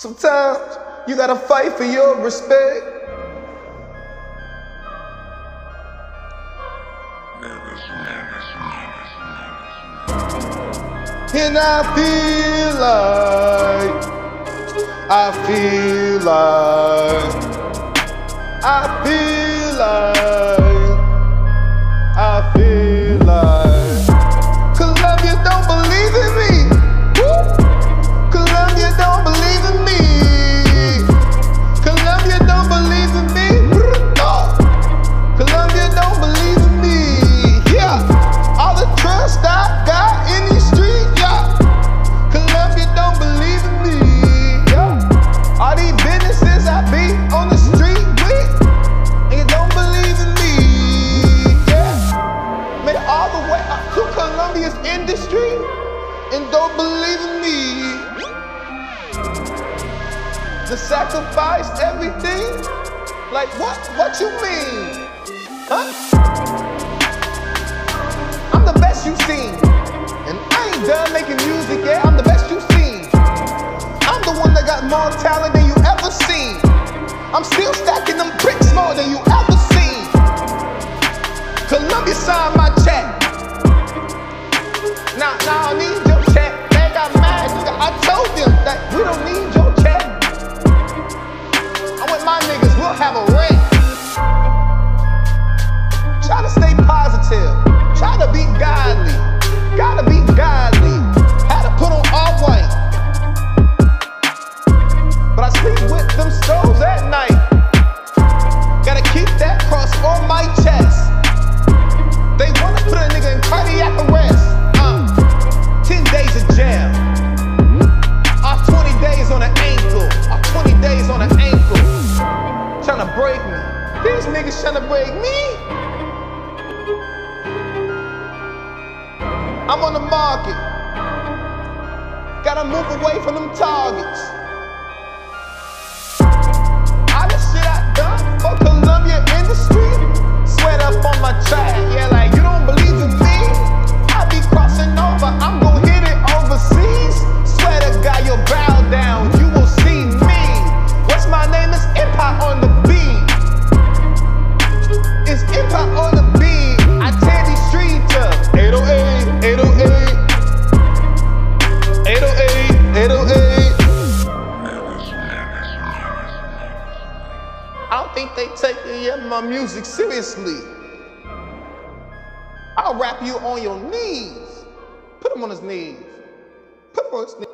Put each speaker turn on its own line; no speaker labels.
Sometimes you gotta fight for your respect. And I feel like, I feel like, I feel like, don't believe in me. To sacrifice everything? Like what? What you mean? Huh? I'm the best you've seen. And I ain't done making music yet. I'm the best you've seen. I'm the one that got more talent than you ever seen. I'm still stacking them bricks more than you ever seen. Columbia signed my check. Now, now I need. They got mad. nigga. I told them that we don't need your check. I'm with my niggas. We'll have a rent. Try to stay positive. Try to be godly. Gotta be godly. Had to put on all white. But I sleep with them stoves at night. Gotta keep that cross on my chest. They wanna put a nigga in cardiac arrest. Break me. I'm on the market. Gotta move away from them targets. They take uh, my music seriously. I'll rap you on your knees. Put him on his knees. Put him on his knees.